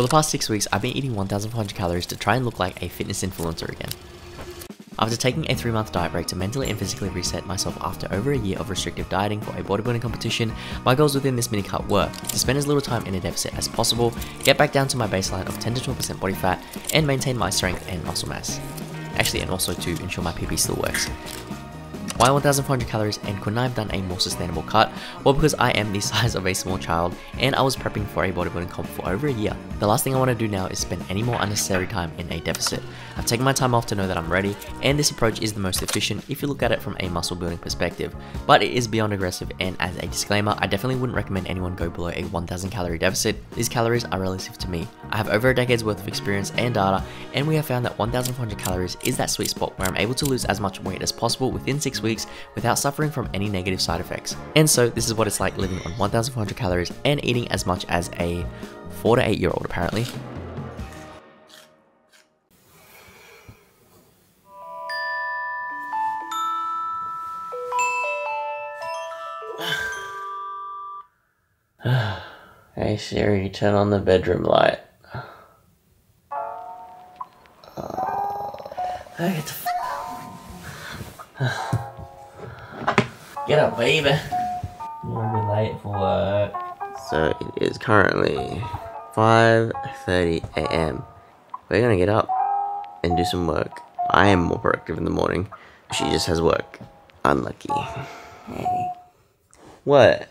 For the past 6 weeks, I've been eating 1400 calories to try and look like a fitness influencer again. After taking a 3 month diet break to mentally and physically reset myself after over a year of restrictive dieting for a bodybuilding competition, my goals within this mini cut were to spend as little time in a deficit as possible, get back down to my baseline of 10 to 12% body fat, and maintain my strength and muscle mass. Actually, and also to ensure my PP still works. Why 1400 calories and couldn't I have done a more sustainable cut? Well because I am the size of a small child and I was prepping for a bodybuilding comp for over a year. The last thing I want to do now is spend any more unnecessary time in a deficit. I've taken my time off to know that I'm ready and this approach is the most efficient if you look at it from a muscle building perspective. But it is beyond aggressive and as a disclaimer, I definitely wouldn't recommend anyone go below a 1000 calorie deficit. These calories are relative to me. I have over a decade's worth of experience and data and we have found that 1400 calories is that sweet spot where I'm able to lose as much weight as possible within 6 weeks weeks without suffering from any negative side effects. And so this is what it's like living on 1400 calories and eating as much as a 4 to 8 year old apparently. hey Siri, turn on the bedroom light. Uh, get Get up, baby. You want to be late for work. So it is currently 5.30 a.m. We're gonna get up and do some work. I am more productive in the morning. She just has work. Unlucky. Hey. What?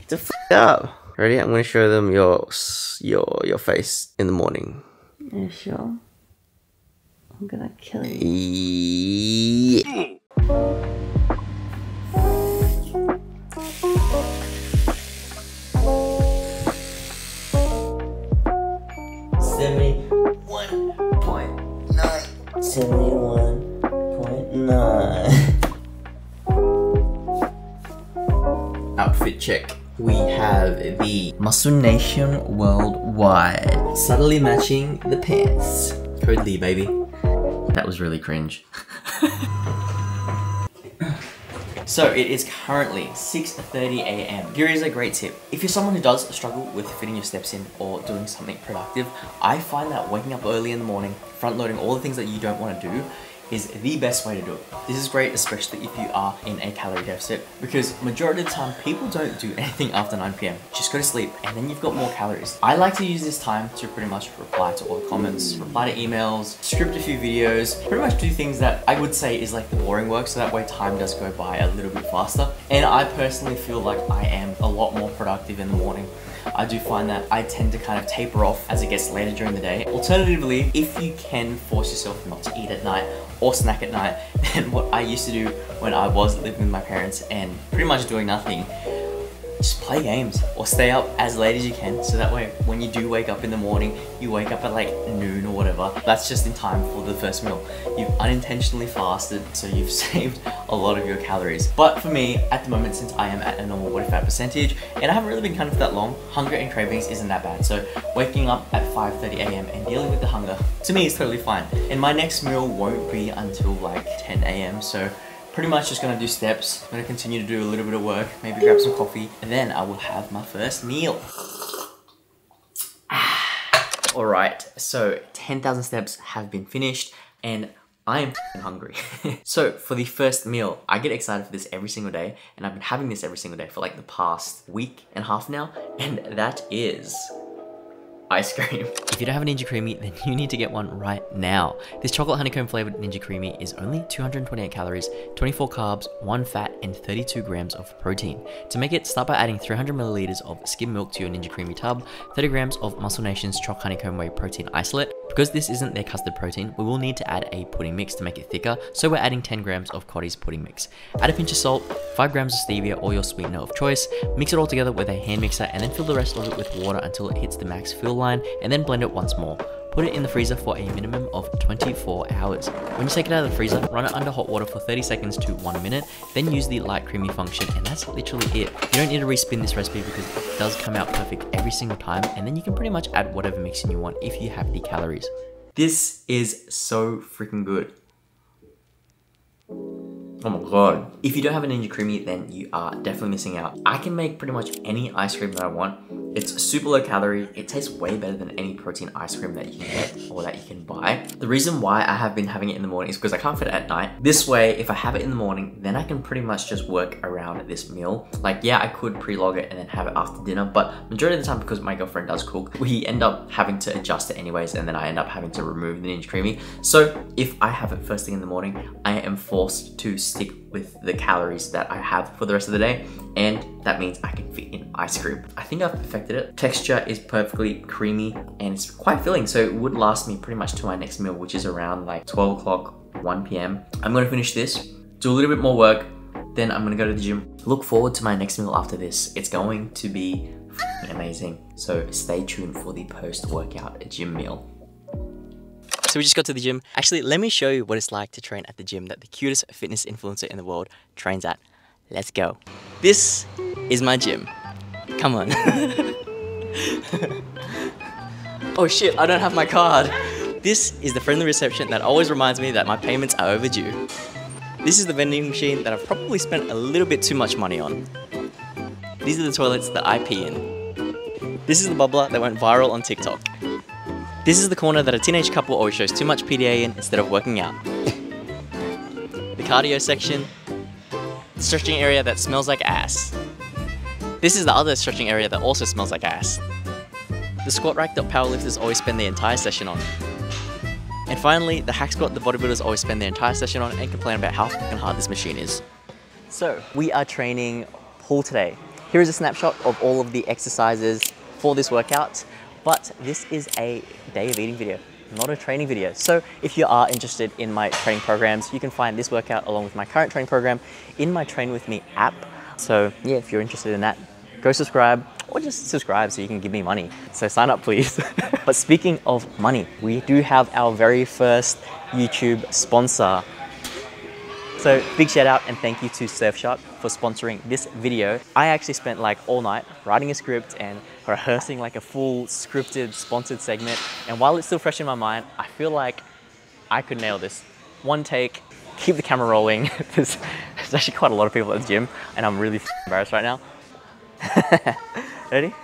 Get the f up. Ready? I'm gonna show them your your your face in the morning. Yeah, sure. I'm gonna kill you. Yeah. 71.9. Outfit check. We have the Muscle Nation Worldwide. Subtly matching the pants. Code Lee, baby. That was really cringe. So it is currently 6.30 a.m. Here is a great tip. If you're someone who does struggle with fitting your steps in or doing something productive, I find that waking up early in the morning, front loading all the things that you don't want to do, is the best way to do it. This is great especially if you are in a calorie deficit because majority of the time people don't do anything after 9pm. Just go to sleep and then you've got more calories. I like to use this time to pretty much reply to all the comments, reply to emails, script a few videos, pretty much do things that I would say is like the boring work so that way time does go by a little bit faster. And I personally feel like I am a lot more productive in the morning. I do find that I tend to kind of taper off as it gets later during the day. Alternatively, if you can force yourself not to eat at night or snack at night, then what I used to do when I was living with my parents and pretty much doing nothing just play games or stay up as late as you can so that way when you do wake up in the morning you wake up at like noon or whatever that's just in time for the first meal you've unintentionally fasted so you've saved a lot of your calories but for me at the moment since I am at a normal body fat percentage and I haven't really been kind of that long hunger and cravings isn't that bad so waking up at 5:30 a.m. and dealing with the hunger to me is totally fine and my next meal won't be until like 10 a.m. so pretty much just gonna do steps. I'm gonna continue to do a little bit of work, maybe grab some coffee, and then I will have my first meal. Ah. All right, so 10,000 steps have been finished and I am hungry. so for the first meal, I get excited for this every single day and I've been having this every single day for like the past week and a half now and that is ice cream. If you don't have a Ninja Creami, then you need to get one right now. This chocolate honeycomb flavored Ninja Creami is only 228 calories, 24 carbs, 1 fat, and 32 grams of protein. To make it, start by adding 300 milliliters of skim milk to your Ninja Creami tub, 30 grams of Muscle Nation's Choc Honeycomb Whey Protein Isolate. Because this isn't their custard protein, we will need to add a pudding mix to make it thicker, so we're adding 10 grams of Cottee's pudding mix. Add a pinch of salt, 5 grams of stevia or your sweetener of choice, mix it all together with a hand mixer and then fill the rest of it with water until it hits the max fill line and then blend it once more. Put it in the freezer for a minimum of 24 hours. When you take it out of the freezer, run it under hot water for 30 seconds to 1 minute, then use the light creamy function and that's literally it. You don't need to respin this recipe because it does come out perfect every single time and then you can pretty much add whatever mixing you want if you have the calories. This is so freaking good. Oh my god. If you don't have a Ninja Creami, then you are definitely missing out. I can make pretty much any ice cream that I want. It's super low calorie. It tastes way better than any protein ice cream that you can get or that you can buy. The reason why I have been having it in the morning is because I can't fit it at night. This way, if I have it in the morning, then I can pretty much just work around this meal. Like, yeah, I could pre-log it and then have it after dinner, but majority of the time, because my girlfriend does cook, we end up having to adjust it anyways, and then I end up having to remove the Ninja Creami. So if I have it first thing in the morning, I am forced to stick with the calories that I have for the rest of the day and that means I can fit in ice cream. I think I've perfected it. Texture is perfectly creamy and it's quite filling so it would last me pretty much to my next meal which is around like 12 o'clock 1 p.m. I'm gonna finish this, do a little bit more work, then I'm gonna go to the gym. Look forward to my next meal after this. It's going to be amazing. So stay tuned for the post-workout gym meal. So we just got to the gym. Actually, let me show you what it's like to train at the gym that the cutest fitness influencer in the world trains at. Let's go. This is my gym. Come on. oh shit, I don't have my card. This is the friendly reception that always reminds me that my payments are overdue. This is the vending machine that I've probably spent a little bit too much money on. These are the toilets that I pee in. This is the bubbler that went viral on TikTok. This is the corner that a teenage couple always shows too much PDA in instead of working out. The cardio section, the stretching area that smells like ass. This is the other stretching area that also smells like ass. The squat rack that powerlifters always spend the entire session on. And finally, the hack squat the bodybuilders always spend their entire session on and complain about how fucking hard this machine is. So, we are training pull today. Here is a snapshot of all of the exercises for this workout. But this is a day of eating video, not a training video. So if you are interested in my training programs, you can find this workout along with my current training program in my Train With Me app. So yeah, if you're interested in that, go subscribe or just subscribe so you can give me money. So sign up please. but speaking of money, we do have our very first YouTube sponsor. So big shout out and thank you to Surfshark for sponsoring this video. I actually spent like all night writing a script and rehearsing like a full scripted sponsored segment. And while it's still fresh in my mind, I feel like I could nail this. One take, keep the camera rolling. there's, there's actually quite a lot of people at the gym and I'm really embarrassed right now. Ready?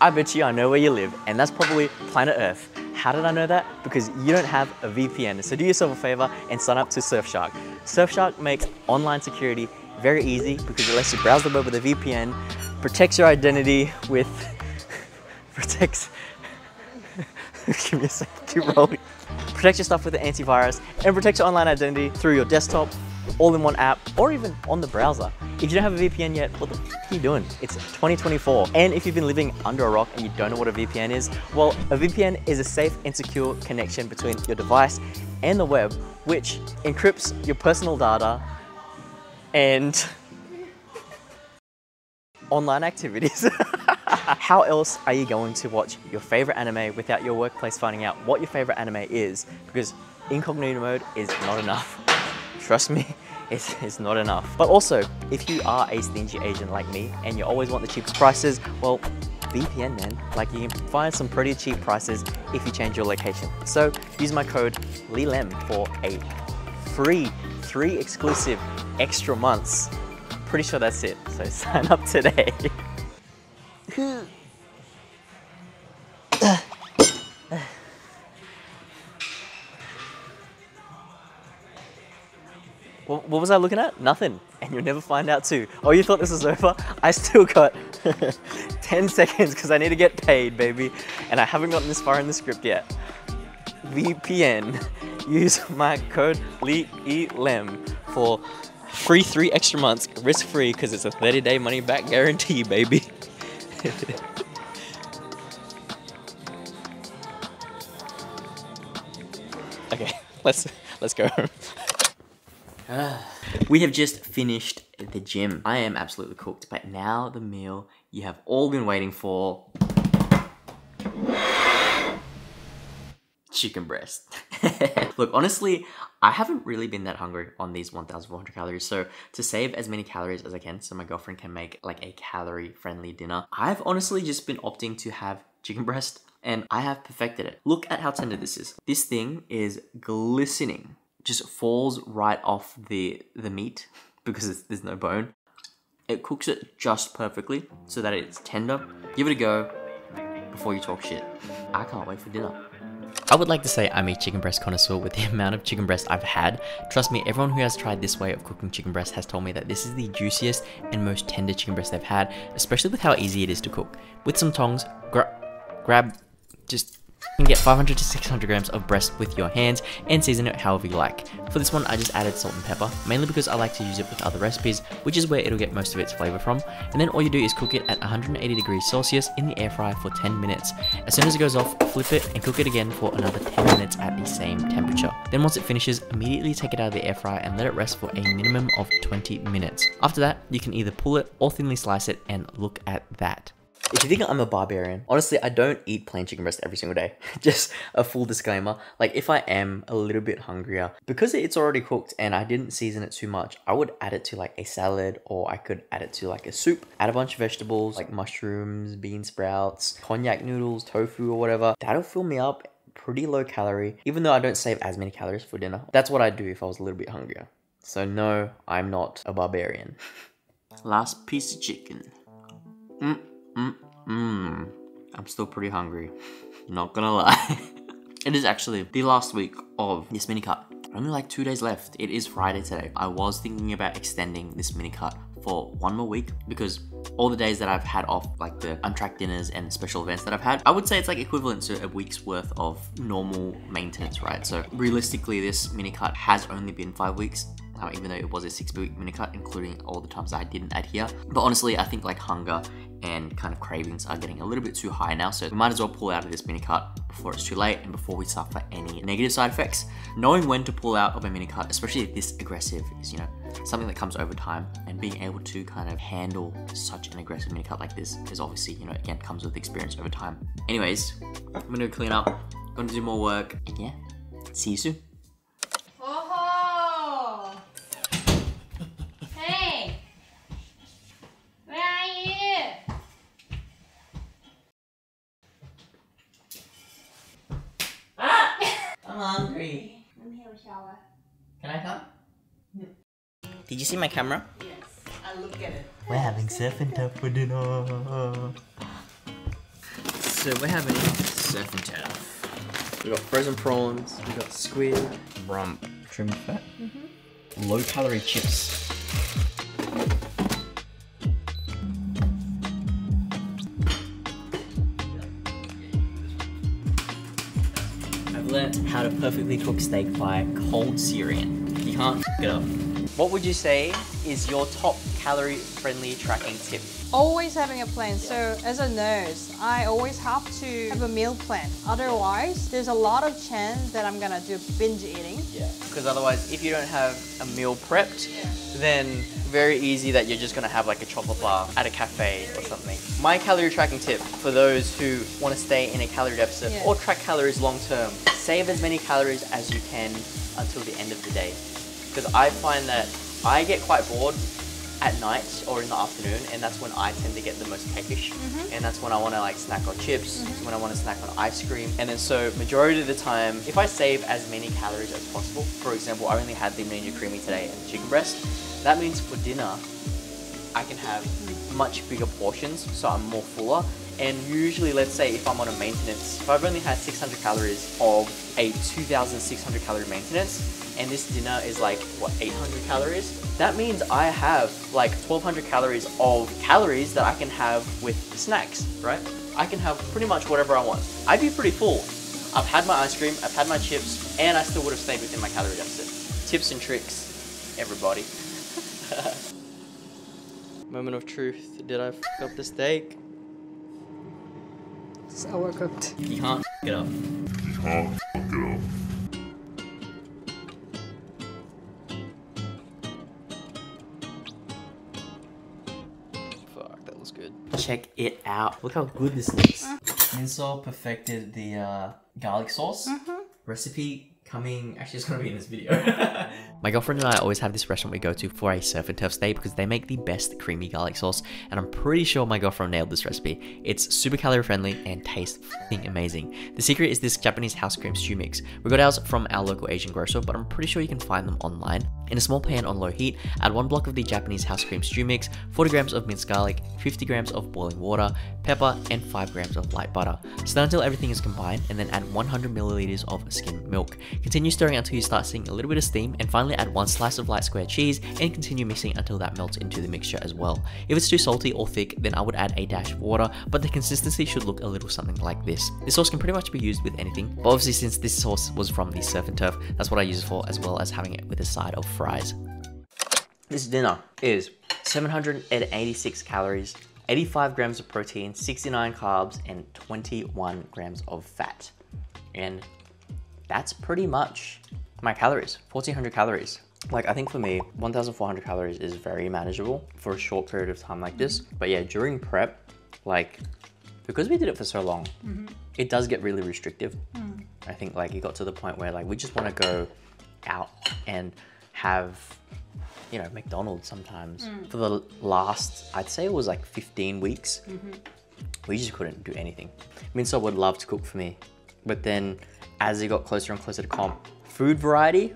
I bet you I know where you live and that's probably planet Earth. How did I know that? Because you don't have a VPN. So do yourself a favor and sign up to Surfshark. Surfshark makes online security very easy because it lets you browse the web with a VPN, protects your identity with, protects, give me a second, keep rolling. Protects your stuff with the antivirus and protects your online identity through your desktop, all in one app, or even on the browser. If you don't have a VPN yet, what the f are you doing? It's 2024. And if you've been living under a rock and you don't know what a VPN is, well, a VPN is a safe and secure connection between your device and the web, which encrypts your personal data and online activities. How else are you going to watch your favorite anime without your workplace finding out what your favorite anime is? Because incognito mode is not enough. Trust me, it's, it's not enough. But also, if you are a stingy Asian like me and you always want the cheapest prices, well, VPN man, like you can find some pretty cheap prices if you change your location. So use my code LEELEM for a free three exclusive extra months. Pretty sure that's it, so sign up today. What, was I looking at? Nothing. And you'll never find out too. Oh, you thought this was over? I still got 10 seconds because I need to get paid, baby. And I haven't gotten this far in the script yet. VPN. Use my code LEELEM for free three extra months, risk free, because it's a 30 day money back guarantee, baby. okay, let's let's go. We have just finished the gym. I am absolutely cooked, but now the meal you have all been waiting for. Chicken breast. Look, honestly, I haven't really been that hungry on these 1,400 calories. So to save as many calories as I can so my girlfriend can make like a calorie friendly dinner, I've honestly just been opting to have chicken breast and I have perfected it. Look at how tender this is. This thing is glistening just falls right off the the meat because there's no bone. It cooks it just perfectly so that it's tender. Give it a go before you talk shit. I can't wait for dinner. I would like to say I'm a chicken breast connoisseur with the amount of chicken breast I've had. Trust me, everyone who has tried this way of cooking chicken breast has told me that this is the juiciest and most tender chicken breast they've had, especially with how easy it is to cook. With some tongs, gra- grab, just you can get 500 to 600 grams of breast with your hands and season it however you like. For this one, I just added salt and pepper, mainly because I like to use it with other recipes, which is where it'll get most of its flavor from. And then all you do is cook it at 180 degrees Celsius in the air fryer for 10 minutes. As soon as it goes off, flip it and cook it again for another 10 minutes at the same temperature. Then once it finishes, immediately take it out of the air fryer and let it rest for a minimum of 20 minutes. After that, you can either pull it or thinly slice it and look at that. If you think I'm a barbarian, honestly, I don't eat plain chicken breast every single day. Just a full disclaimer. Like, if I am a little bit hungrier, because it's already cooked and I didn't season it too much, I would add it to like a salad or I could add it to like a soup, add a bunch of vegetables like mushrooms, bean sprouts, konjac noodles, tofu, or whatever. That'll fill me up pretty low calorie, even though I don't save as many calories for dinner. That's what I'd do if I was a little bit hungrier. So, no, I'm not a barbarian. Last piece of chicken. Mm. Mmm, mmm. I'm still pretty hungry. Not gonna lie. it is actually the last week of this mini cut. Only like two days left. It is Friday today. I was thinking about extending this mini cut for one more week because all the days that I've had off, like the untracked dinners and special events that I've had, I would say it's like equivalent to a week's worth of normal maintenance, right? So realistically, this mini cut has only been five weeks uh, even though it was a six week mini cut, including all the times I didn't adhere. But honestly, I think like hunger and kind of cravings are getting a little bit too high now, so we might as well pull out of this mini cut before it's too late and before we suffer any negative side effects. Knowing when to pull out of a mini cut, especially if this aggressive, is you know something that comes over time, and being able to kind of handle such an aggressive mini cut like this is obviously you know again comes with experience over time. Anyways, I'm gonna clean up, gonna do more work, and yeah, see you soon. See my camera? Yes. I look at it. We're having surf and turf for dinner. So we're having surf and turf. We got frozen prawns, we got squid, rump, trimmed fat, mm-hmm. low calorie chips. I've learnt how to perfectly cook steak by cold searing. You can't f- it up. What would you say is your top calorie friendly tracking tip? always having a plan. So as a nurse, I always have to have a meal plan. Otherwise, there's a lot of chance that I'm gonna do binge eating. Yeah. Because otherwise, if you don't have a meal prepped, then very easy that you're just gonna have like a chocolate bar at a cafe or something. My calorie tracking tip for those who want to stay in a calorie deficit Yeah. or track calories long term, save as many calories as you can until the end of the day. Because I find that I get quite bored at night or in the afternoon, and that's when I tend to get the most peckish, mm-hmm. and that's when I want to like snack on chips, mm-hmm. when I want to snack on ice cream, and then so majority of the time, if I save as many calories as possible, for example, I only had the Ninja Creami today and chicken breast, that means for dinner, I can have mm-hmm. much bigger portions, so I'm more fuller. And usually, let's say if I'm on a maintenance, if I've only had 600 calories of a 2,600 calorie maintenance, and this dinner is like what 800 calories, that means I have like 1,200 calories of calories that I can have with snacks, right? I can have pretty much whatever I want. I'd be pretty full. I've had my ice cream, I've had my chips, and I still would have stayed within my calorie deficit. Tips and tricks, everybody. Moment of truth. Did I f up the steak? It's overcooked. You can't f it up. Fuck, that looks good. Check it out. Look how good this looks. Minso perfected the uh, garlic sauce. Recipe coming. Actually, it's gonna be in this video. My girlfriend and I always have this restaurant we go to for a surf and turf stay because they make the best creamy garlic sauce, and I'm pretty sure my girlfriend nailed this recipe. It's super calorie friendly and tastes f***ing amazing. The secret is this Japanese house cream stew mix. We got ours from our local Asian grocer, but I'm pretty sure you can find them online. In a small pan on low heat, add one block of the Japanese house cream stew mix, 40 grams of minced garlic, 50 grams of boiling water, pepper, and 5 grams of light butter. Stir until everything is combined, and then add 100 milliliters of skimmed milk. Continue stirring until you start seeing a little bit of steam, and finally add one slice of light square cheese, and continue mixing until that melts into the mixture as well. If it's too salty or thick, then I would add a dash of water, but the consistency should look a little something like this. This sauce can pretty much be used with anything, but obviously since this sauce was from the surf and turf, that's what I use it for, as well as having it with a side of fries. This dinner is 786 calories, 85 grams of protein, 69 carbs, and 21 grams of fat. And that's pretty much my calories 1400 calories. Like, I think for me, 1400 calories is very manageable for a short period of time like this. Mm-hmm. But yeah, during prep, like, because we did it for so long, mm-hmm. it does get really restrictive. Mm. I think like it got to the point where like we just want to go out and have you know McDonald's sometimes. Mm. For the last, I'd say it was like 15 weeks, mm-hmm. we just couldn't do anything. Minso would love to cook for me, but then as it got closer and closer to comp, food variety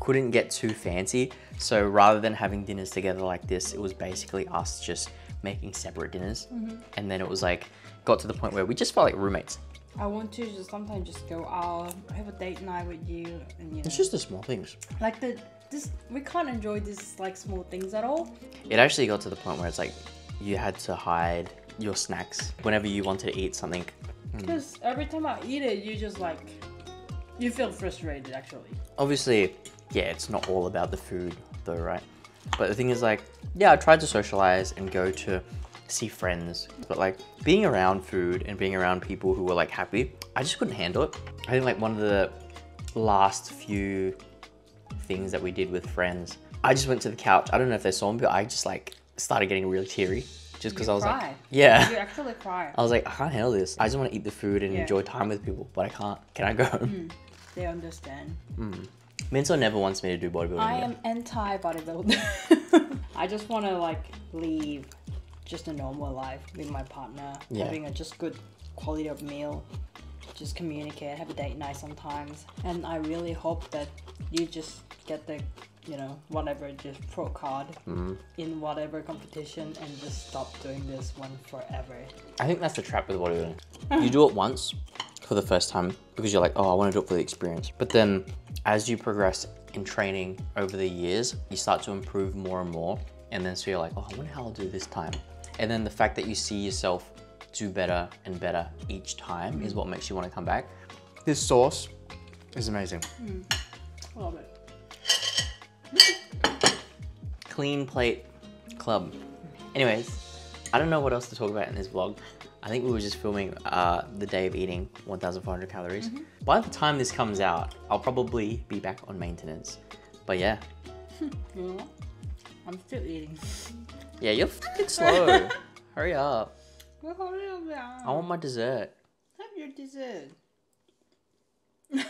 couldn't get too fancy. So rather than having dinners together like this, it was basically us just making separate dinners. Mm-hmm. And then it was like, got to the point where we just felt like roommates. I want to just sometimes just go out, have a date night with you, and you know, It's just the small things. like the this we can't enjoy these like small things at all. It actually got to the point where it's like you had to hide your snacks whenever you wanted to eat something. Hmm. Because every time I eat it, you just like you feel frustrated actually. Obviously, yeah, it's not all about the food though, right? But the thing is like, yeah, I tried to socialize and go to see friends, but like being around food and being around people who were like happy, I just couldn't handle it. I think like one of the last few things that we did with friends, I just went to the couch. I don't know if they saw me, but I just like started getting really teary just because I was like, yeah. You actually cry. I was like, I can't handle this. I just want to eat the food and Yeah. enjoy time with people, but I can't. Can I go home? Mm. They understand. Minso never wants me to do bodybuilding. I am anti bodybuilder. I just want to like live just a normal life with my partner, Yeah. having a just good quality of meal, just communicate, have a date night sometimes, and I really hope that you just get the you know whatever just pro card Mm-hmm. in whatever competition and just stop doing this one forever. I think that's the trap with bodybuilding. you do it once for the first time because you're like, oh, I want to do it for the experience. But then as you progress in training over the years, you start to improve more and more. And then so you're like, oh, I wonder how I'll do this time. And then the fact that you see yourself do better and better each time is what makes you want to come back. This sauce is amazing. Hmm. Love it. Clean Plate Club. Anyways, I don't know what else to talk about in this vlog. I think we were just filming uh, the day of eating 1,400 calories. By the time this comes out, I'll probably be back on maintenance. But yeah, You know, I'm still eating. yeah, you're fucking slow. Hurry up. Well, hurry up. I want my dessert. Have your dessert.